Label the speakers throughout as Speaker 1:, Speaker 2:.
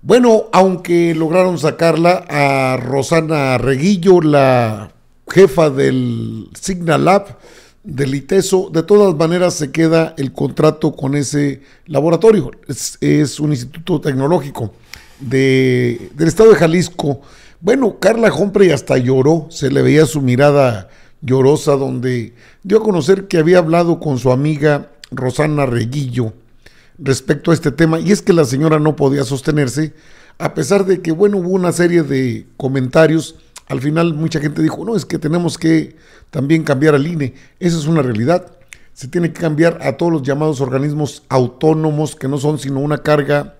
Speaker 1: Bueno, aunque lograron sacarla a Rosana Reguillo, la jefa del Signal Lab del ITESO, de todas maneras se queda el contrato con ese laboratorio. Es, un instituto tecnológico de, del estado de Jalisco. Bueno, Carla Humphrey hasta lloró, se le veía su mirada llorosa donde dio a conocer que había hablado con su amiga Rosana Reguillo respecto a este tema y es que la señora no podía sostenerse a pesar de que bueno hubo una serie de comentarios al final mucha gente dijo no es que tenemos que también cambiar al INE esa es una realidad. Se tiene que cambiar a todos los llamados organismos autónomos que no son sino una carga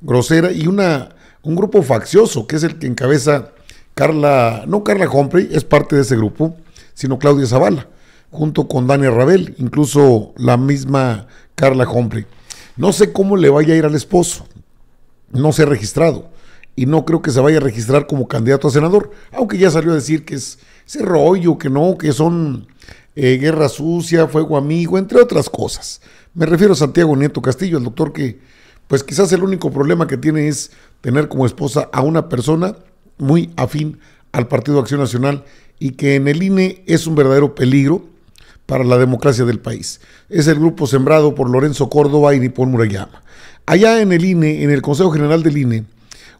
Speaker 1: grosera y una un grupo faccioso que es el que encabeza Carla no Carla Humphrey es parte de ese grupo sino Claudia Zavala junto con Daniel Rabel incluso la misma Carla Humphrey no sé cómo le vaya a ir al esposo. No se ha registrado. Y no creo que se vaya a registrar como candidato a senador. Aunque ya salió a decir que es ese rollo, que no, que son eh, guerra sucia, fuego amigo, entre otras cosas. Me refiero a Santiago Nieto Castillo, el doctor que, pues quizás el único problema que tiene es tener como esposa a una persona muy afín al Partido Acción Nacional y que en el INE es un verdadero peligro para la democracia del país. Es el grupo sembrado por Lorenzo Córdoba y Nippon Murayama. Allá en el INE, en el Consejo General del INE,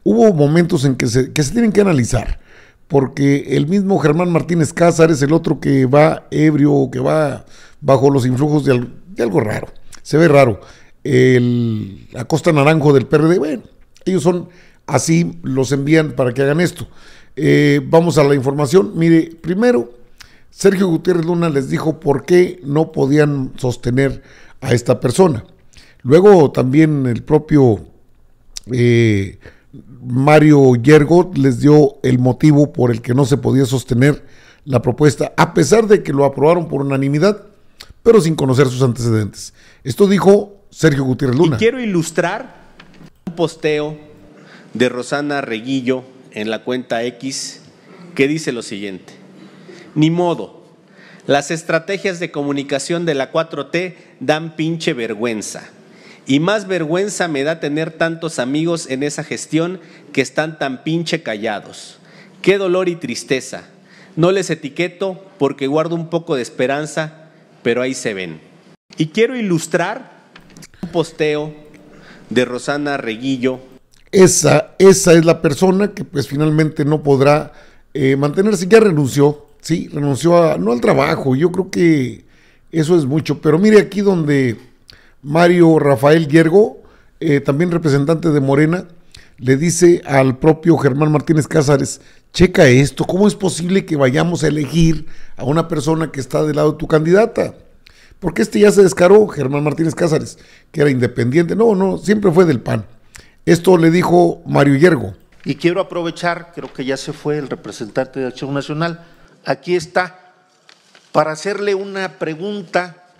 Speaker 1: hubo momentos en que se, tienen que analizar, porque el mismo Germán Martínez Cázares, el otro que va ebrio, que va bajo los influjos de, algo raro, se ve raro, el Acosta Naranjo del PRD, bueno, ellos son así, los envían para que hagan esto. Eh, vamos a la información. Mire, primero, Sergio Gutiérrez Luna les dijo por qué no podían sostener a esta persona. Luego también el propio eh, Mario Yergo les dio el motivo por el que no se podía sostener la propuesta, a pesar de que lo aprobaron por unanimidad, pero sin conocer sus antecedentes. Esto dijo Sergio Gutiérrez Luna.
Speaker 2: Y quiero ilustrar un posteo de Rosana Reguillo en la cuenta X que dice lo siguiente. Ni modo. Las estrategias de comunicación de la 4T dan pinche vergüenza. Y más vergüenza me da tener tantos amigos en esa gestión que están tan pinche callados. Qué dolor y tristeza. No les etiqueto porque guardo un poco de esperanza, pero ahí se ven. Y quiero ilustrar un posteo de Rosana Reguillo.
Speaker 1: Esa, esa es la persona que pues finalmente no podrá eh, mantenerse, ya renunció, Sí, renunció a, no al trabajo, yo creo que eso es mucho, pero mire aquí donde Mario Rafael Yergo, eh, también representante de Morena, le dice al propio Germán Martínez Cázares, checa esto, ¿cómo es posible que vayamos a elegir a una persona que está del lado de tu candidata? Porque este ya se descaró, Germán Martínez Cázares, que era independiente. No, no, siempre fue del PAN. Esto le dijo Mario Yergo.
Speaker 3: Y quiero aprovechar, creo que ya se fue el representante de Acción Nacional, aquí está, para hacerle una pregunta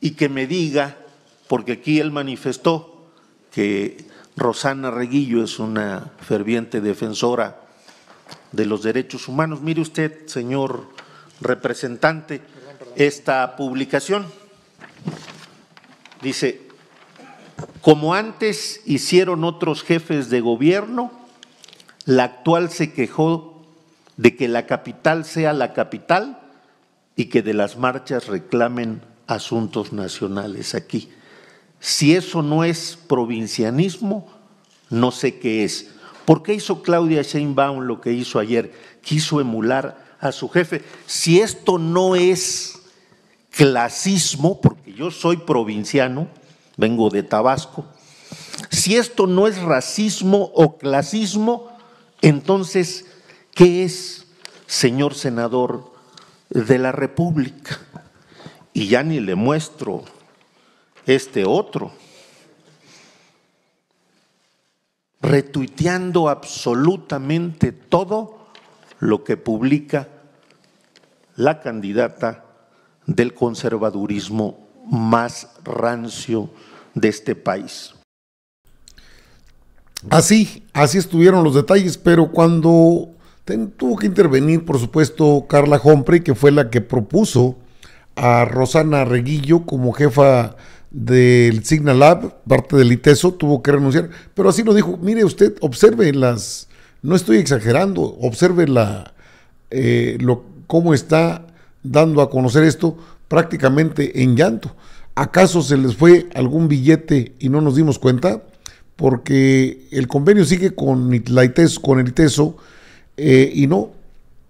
Speaker 3: y que me diga, porque aquí él manifestó que Rosana Reguillo es una ferviente defensora de los derechos humanos. Mire usted, señor representante, esta publicación. Dice, como antes hicieron otros jefes de gobierno, la actual se quejó de que la capital sea la capital y que de las marchas reclamen asuntos nacionales aquí. Si eso no es provincianismo, no sé qué es. ¿Por qué hizo Claudia Sheinbaum lo que hizo ayer? Quiso emular a su jefe. Si esto no es clasismo, porque yo soy provinciano, vengo de Tabasco, si esto no es racismo o clasismo, entonces ¿Qué es, señor senador de la República? Y ya ni le muestro este otro. Retuiteando absolutamente todo lo que publica la candidata del conservadurismo más rancio de este país.
Speaker 1: Así, así estuvieron los detalles, pero cuando tuvo que intervenir, por supuesto, Carla Humphrey, que fue la que propuso a Rosana Reguillo como jefa del Signal Lab, parte del ITESO, tuvo que renunciar, pero así lo dijo, mire usted, observe las, no estoy exagerando, observe la, eh, lo, cómo está dando a conocer esto prácticamente en llanto. ¿Acaso se les fue algún billete y no nos dimos cuenta? Porque el convenio sigue con, la con el ITESO eh, y no,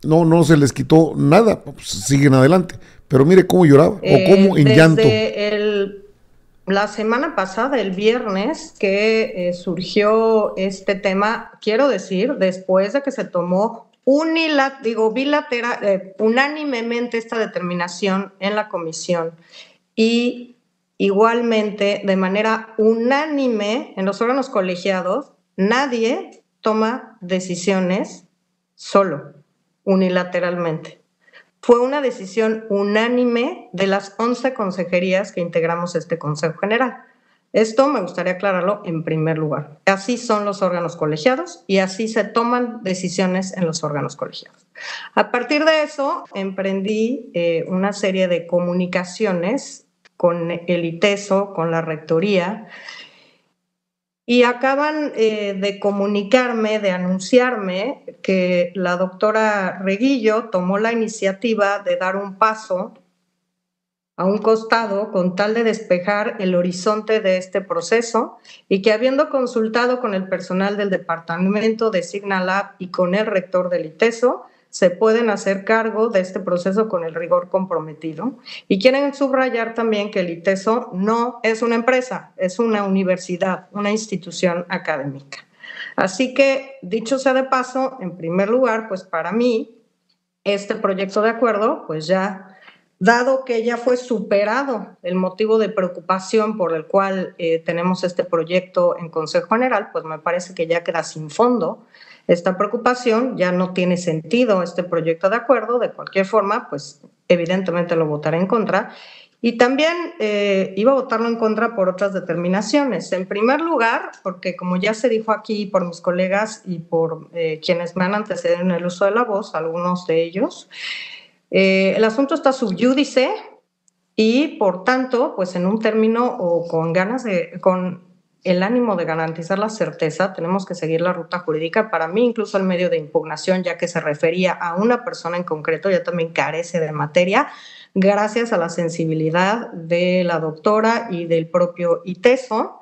Speaker 1: no, no se les quitó nada, pues, siguen adelante. Pero mire cómo lloraba o eh, cómo en llanto.
Speaker 4: El, la semana pasada, el viernes, que eh, surgió este tema, quiero decir, después de que se tomó unilat digo, bilateral, eh, unánimemente esta determinación en la comisión y igualmente de manera unánime en los órganos colegiados, nadie toma decisiones solo, unilateralmente. Fue una decisión unánime de las 11 consejerías que integramos este Consejo General. Esto me gustaría aclararlo en primer lugar. Así son los órganos colegiados y así se toman decisiones en los órganos colegiados. A partir de eso, emprendí eh, una serie de comunicaciones con el ITESO, con la Rectoría, y acaban eh, de comunicarme, de anunciarme que la doctora Reguillo tomó la iniciativa de dar un paso a un costado con tal de despejar el horizonte de este proceso y que habiendo consultado con el personal del departamento de Signalab y con el rector del ITESO, se pueden hacer cargo de este proceso con el rigor comprometido. Y quieren subrayar también que el ITESO no es una empresa, es una universidad, una institución académica. Así que, dicho sea de paso, en primer lugar, pues para mí, este proyecto de acuerdo, pues ya, dado que ya fue superado el motivo de preocupación por el cual eh, tenemos este proyecto en Consejo General, pues me parece que ya queda sin fondo esta preocupación, ya no tiene sentido este proyecto de acuerdo, de cualquier forma, pues evidentemente lo votaré en contra. Y también eh, iba a votarlo en contra por otras determinaciones. En primer lugar, porque como ya se dijo aquí por mis colegas y por eh, quienes me han antecedido en el uso de la voz, algunos de ellos, eh, el asunto está subyúdice y por tanto, pues en un término o con ganas de, con el ánimo de garantizar la certeza, tenemos que seguir la ruta jurídica. Para mí, incluso el medio de impugnación, ya que se refería a una persona en concreto, ya también carece de materia, gracias a la sensibilidad de la doctora y del propio ITESO.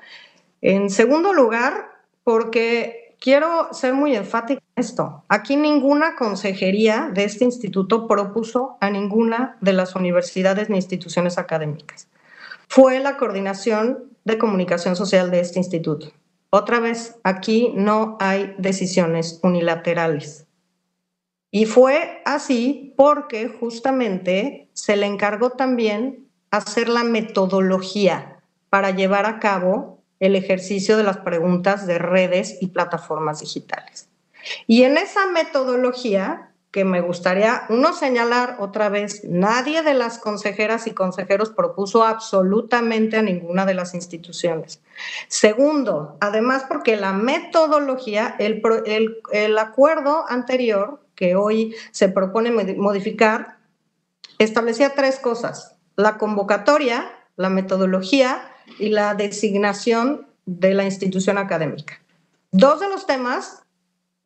Speaker 4: En segundo lugar, porque quiero ser muy enfática en esto. Aquí ninguna consejería de este instituto propuso a ninguna de las universidades ni instituciones académicas. Fue la coordinación de comunicación social de este instituto. Otra vez, aquí no hay decisiones unilaterales. Y fue así porque justamente se le encargó también hacer la metodología para llevar a cabo el ejercicio de las preguntas de redes y plataformas digitales. Y en esa metodología que me gustaría, uno, señalar otra vez, nadie de las consejeras y consejeros propuso absolutamente a ninguna de las instituciones. Segundo, además porque la metodología, el, el, acuerdo anterior que hoy se propone modificar, establecía tres cosas, la convocatoria, la metodología y la designación de la institución académica. Dos de los temas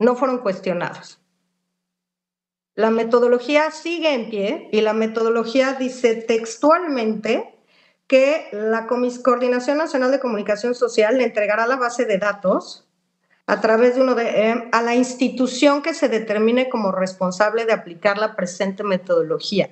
Speaker 4: no fueron cuestionados. La metodología sigue en pie y la metodología dice textualmente que la Coordinación Nacional de Comunicación Social le entregará la base de datos a través de uno de eh, a la institución que se determine como responsable de aplicar la presente metodología.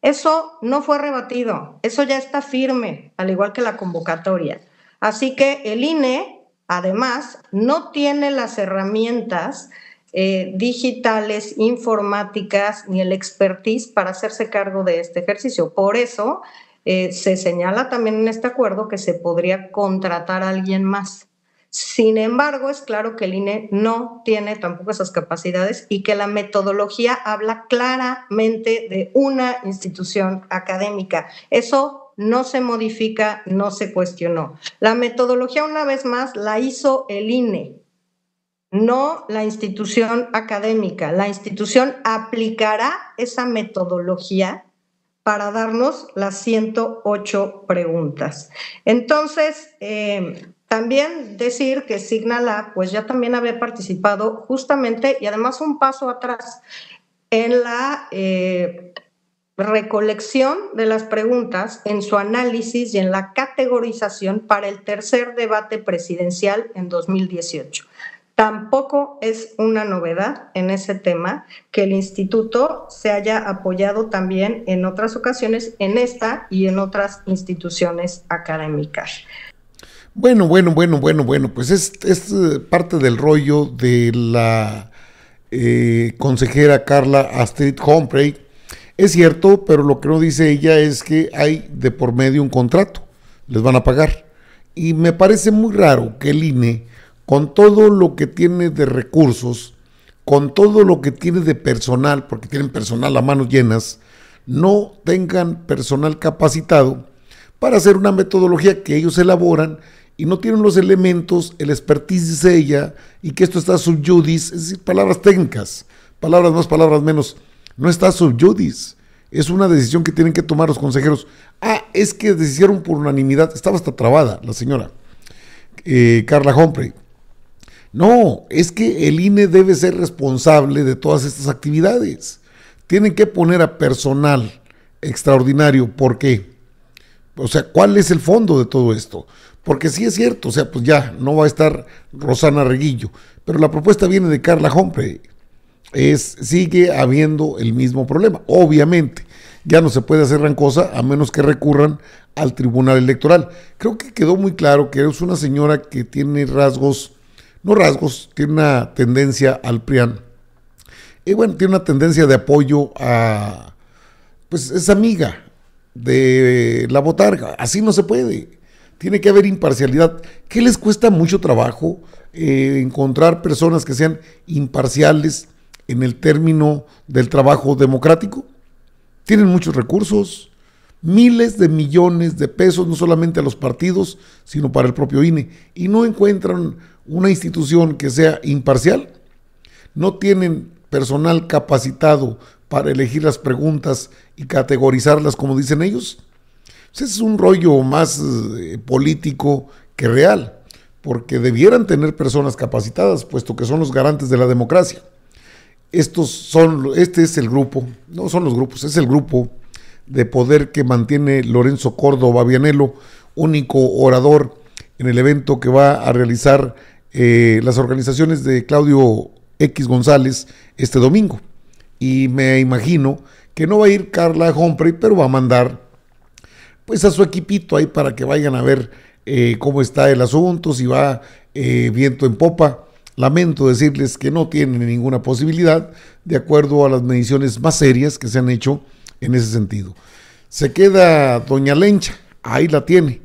Speaker 4: Eso no fue rebatido, eso ya está firme, al igual que la convocatoria. Así que el INE, además, no tiene las herramientas eh, digitales, informáticas, ni el expertise para hacerse cargo de este ejercicio. Por eso eh, se señala también en este acuerdo que se podría contratar a alguien más. Sin embargo, es claro que el INE no tiene tampoco esas capacidades y que la metodología habla claramente de una institución académica. Eso no se modifica, no se cuestionó. La metodología, una vez más, la hizo el INE no la institución académica. La institución aplicará esa metodología para darnos las 108 preguntas. Entonces, eh, también decir que Signala, pues ya también había participado justamente y además un paso atrás en la eh, recolección de las preguntas, en su análisis y en la categorización para el tercer debate presidencial en 2018. Tampoco es una novedad en ese tema que el instituto se haya apoyado también en otras ocasiones en esta y en otras instituciones académicas.
Speaker 1: Bueno, bueno, bueno, bueno, bueno, pues es, eh, parte del rollo de la eh, consejera Carla Astrid Humphrey. Es cierto, pero lo que no dice ella es que hay de por medio un contrato, les van a pagar. Y me parece muy raro que el INE con todo lo que tiene de recursos, con todo lo que tiene de personal, porque tienen personal a manos llenas, no tengan personal capacitado para hacer una metodología que ellos elaboran y no tienen los elementos, el expertise de ella y que esto está subyudis, es decir, palabras técnicas, palabras más, palabras menos, no está subyudis. Es una decisión que tienen que tomar los consejeros. Ah, es que decidieron por unanimidad, estaba hasta trabada la señora eh, Carla Humphrey. No, es que el INE debe ser responsable de todas estas actividades. Tienen que poner a personal extraordinario. ¿Por qué? O sea, ¿cuál es el fondo de todo esto? Porque sí es cierto, o sea, pues ya no va a estar Rosana Reguillo, pero la propuesta viene de Carla Humphrey. Es, sigue habiendo el mismo problema. Obviamente, ya no se puede hacer gran cosa a menos que recurran al Tribunal Electoral. Creo que quedó muy claro que es una señora que tiene rasgos no rasgos, tiene una tendencia al PRIAN. Y bueno, tiene una tendencia de apoyo a, pues es amiga de la botarga. Así no se puede. Tiene que haber imparcialidad. ¿Qué les cuesta mucho trabajo eh, encontrar personas que sean imparciales en el término del trabajo democrático? Tienen muchos recursos, miles de millones de pesos, no solamente a los partidos, sino para el propio INE, y no encuentran una institución que sea imparcial, no tienen personal capacitado para elegir las preguntas y categorizarlas como dicen ellos. Ese es un rollo más eh, político que real, porque debieran tener personas capacitadas, puesto que son los garantes de la democracia. Estos son, este es el grupo, no son los grupos, es el grupo de poder que mantiene Lorenzo Córdoba Vianelo, único orador en el evento que va a realizar eh, las organizaciones de Claudio X González este domingo. Y me imagino que no va a ir Carla Humphrey, pero va a mandar pues a su equipito ahí para que vayan a ver eh, cómo está el asunto, si va eh, viento en popa. Lamento decirles que no tienen ninguna posibilidad de acuerdo a las mediciones más serias que se han hecho en ese sentido. Se queda Doña Lencha, ahí la tiene.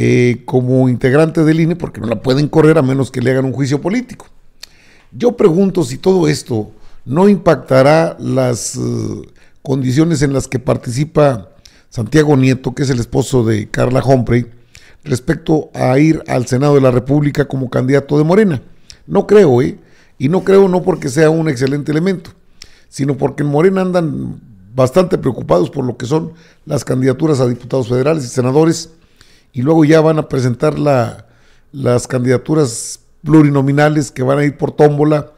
Speaker 1: Eh, como integrante del INE porque no la pueden correr a menos que le hagan un juicio político. Yo pregunto si todo esto no impactará las eh, condiciones en las que participa Santiago Nieto, que es el esposo de Carla Humphrey, respecto a ir al Senado de la República como candidato de Morena. No creo, ¿eh? Y no creo no porque sea un excelente elemento, sino porque en Morena andan bastante preocupados por lo que son las candidaturas a diputados federales y senadores y luego ya van a presentar la, las candidaturas plurinominales que van a ir por tómbola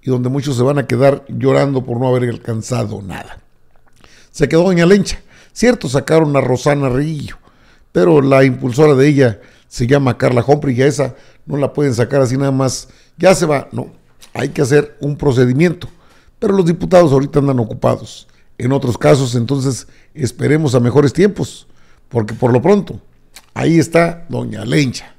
Speaker 1: y donde muchos se van a quedar llorando por no haber alcanzado nada. Se quedó Doña Lencha. Cierto, sacaron a Rosana Reguillo, pero la impulsora de ella se llama Carla Humphrey y a esa no la pueden sacar así nada más. Ya se va. No, hay que hacer un procedimiento. Pero los diputados ahorita andan ocupados. En otros casos, entonces, esperemos a mejores tiempos, porque por lo pronto Ahí está Doña Lencha.